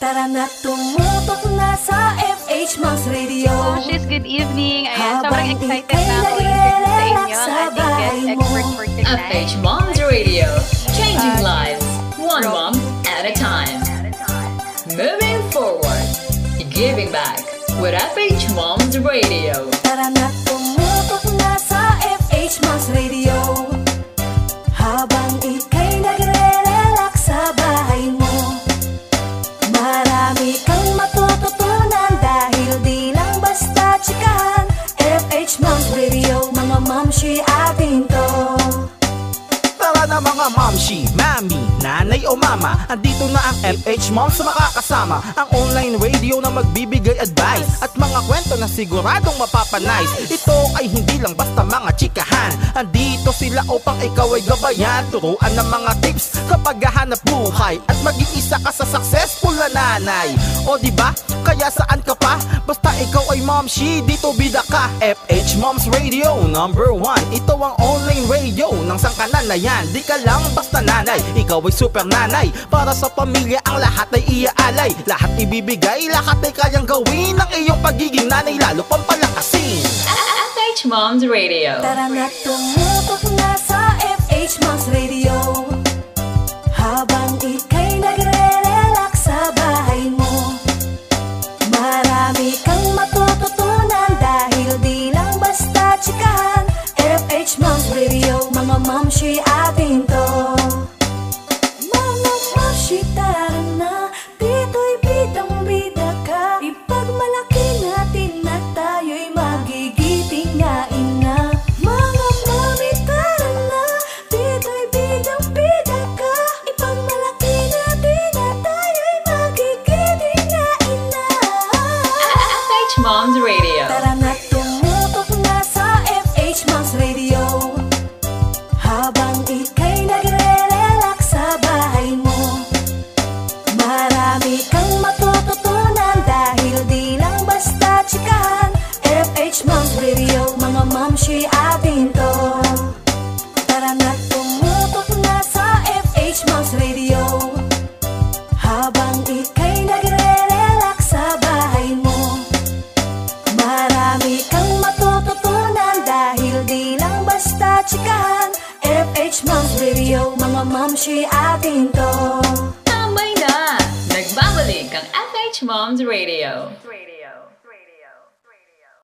Tara na tumutok na sa FH Moms Radio Moshes, good evening. Ayan, Habang sobrang excited na ako i-introduce sa inyo nagre-relax ang sa ating guest bahay expert for tonight. FH Moms Radio, changing Uh, lives, one mom at a time. Moving forward, giving back with FH Moms Radio. Tara na tumutok na sa FH Moms Radio Habang ika'y Moms Radio Mga mamshi atin to. Tara na mga mamshi, mami, nanay o mama Andito na ang FH Moms sa makakasama Ang online radio na magbibigay advice At mga kwento na siguradong mapapanice Ito ay hindi lang basta mga chikahan Andito sila upang ikaw ay gabayan. Turuan ng mga tips sa paghahanap buhay At maging isa ka sa successful na nanay. O di ba? Kaya saan ka pa? Momshi, dito bida ka FH Moms Radio number one. Ito ang online radio ng sangkanan na yan. Di ka lang basta nanay, ikaw ay super nanay. Para sa pamilya ang lahat ay iaalay. Lahat ibibigay, lahat ay kayang gawin Ang iyong pagiging nanay lalo pang palakasin. FH Moms Radio. Tara na tumutok na mamshi atin to Mga mamshi tara na Dito'y bidang-bida ka. Ipagmalaki natin na tayo'y magigiting na ina. Mga mami tara na Dito'y bidang-bida ka. Ipagmalaki natin na tayo'y magigiting na ina. FH Moms Radio. Moms Radio Mga mamshi atin to Tara na tumutok na sa FH Moms Radio Habang ika'y nagre-relax sa bahay mo Marami kang matututunan Dahil di lang basta chikahan FH Moms Radio Mga mamshi atin to Tambay na! Nagbabalik ang FH Moms. Radio.